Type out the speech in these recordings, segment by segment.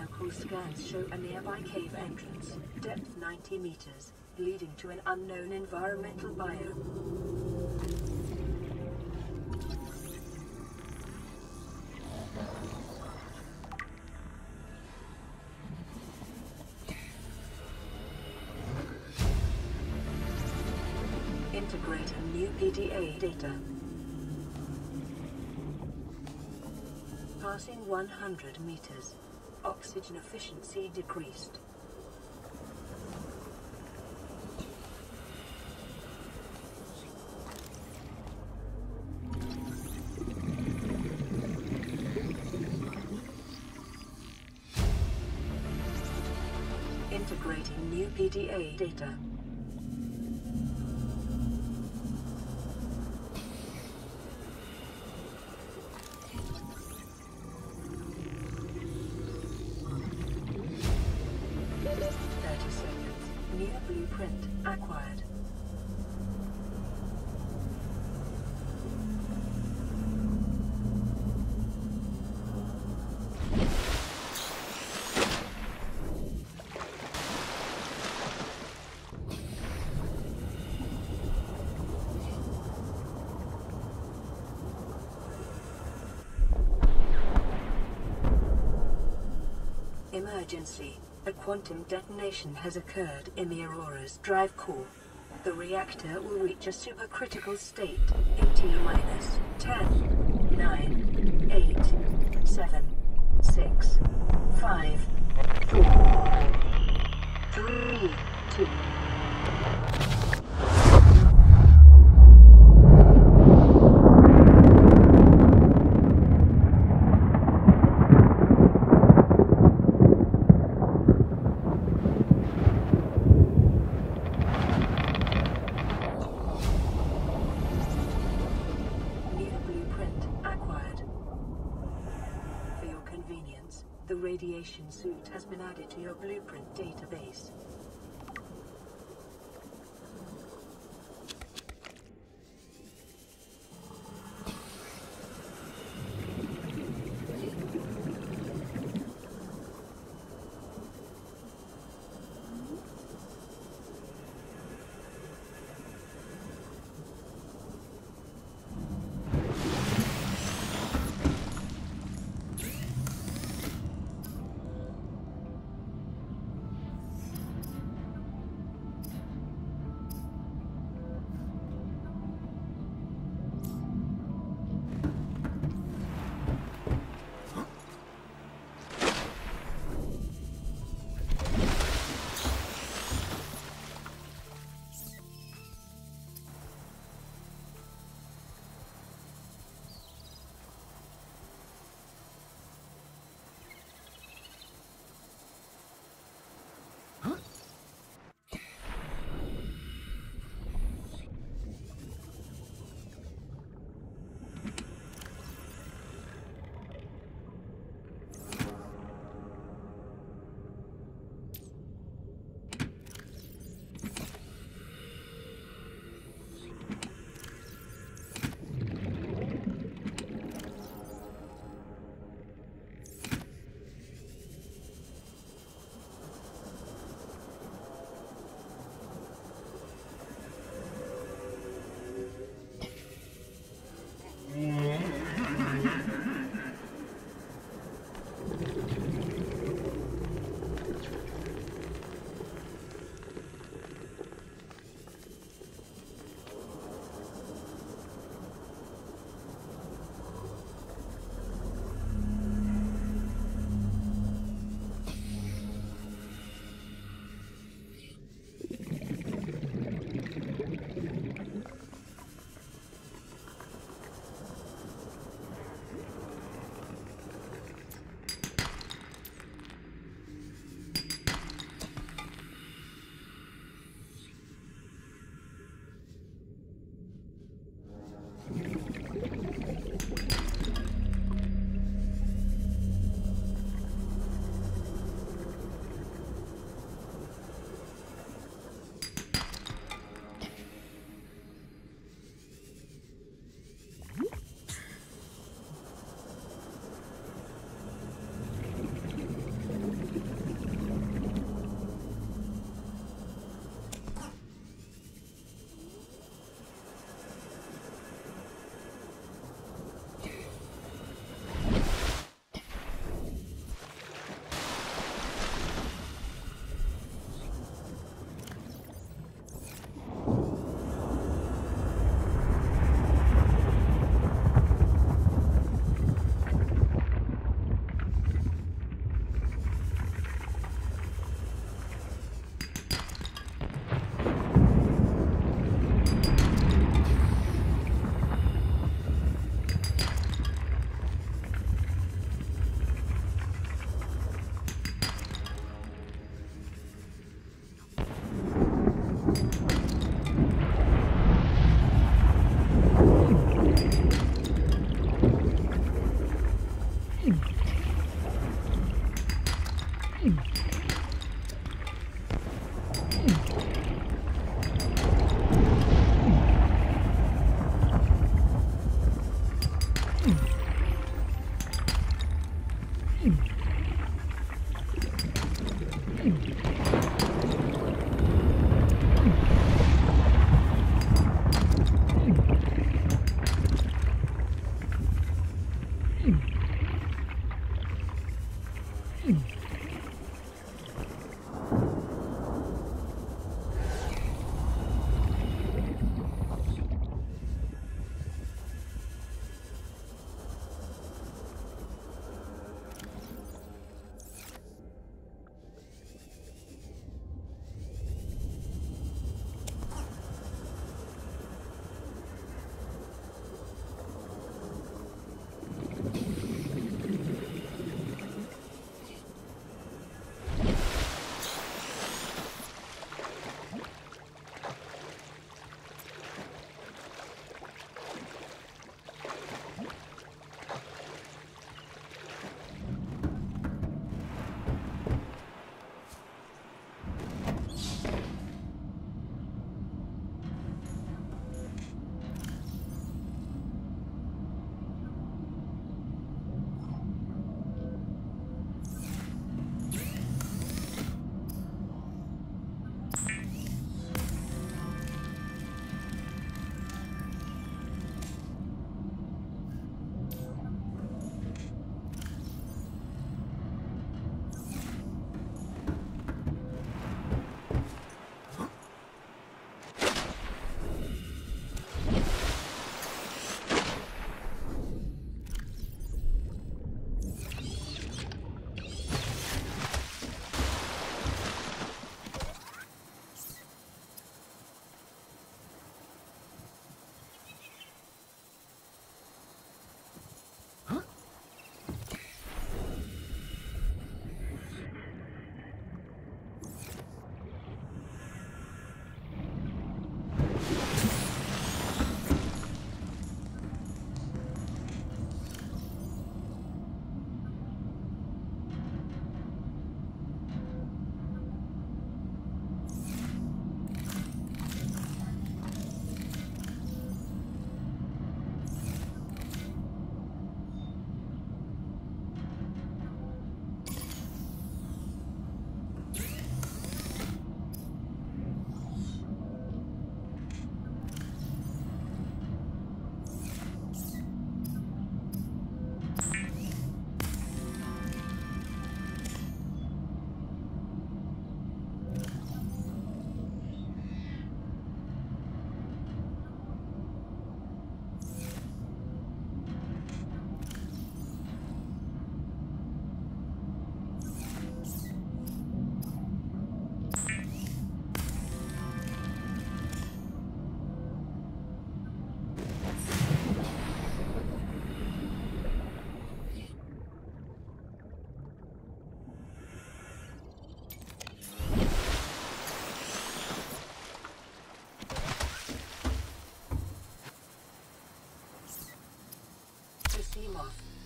Vital scans show a nearby cave entrance, depth 90 meters, leading to an unknown environmental biome. Integrating new PDA data. Passing 100 meters. Oxygen efficiency decreased. Integrating new PDA data. Emergency. A quantum detonation has occurred in the Aurora's drive core. The reactor will reach a supercritical state in T minus 10, 9, 8, 7, 6, 5, 4, 3, 2, Mm.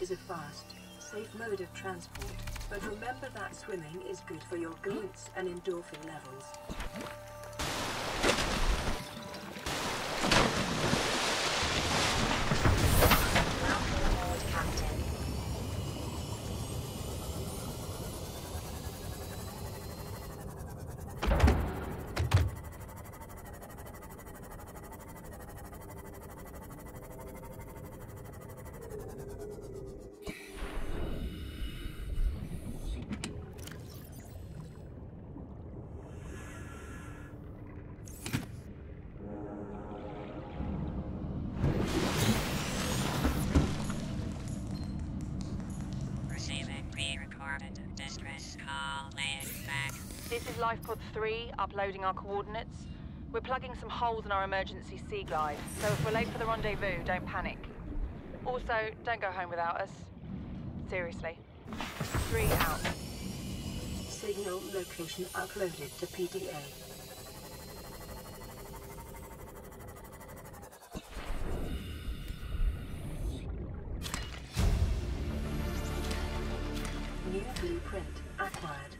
Is a fast, safe mode of transport, but remember that swimming is good for your glutes and endorphin levels. Lifepod 3, uploading our coordinates. We're plugging some holes in our emergency Seaglide, so if we're late for the rendezvous, don't panic. Also, don't go home without us. Seriously. Three out. Signal location uploaded to PDA. New blueprint acquired.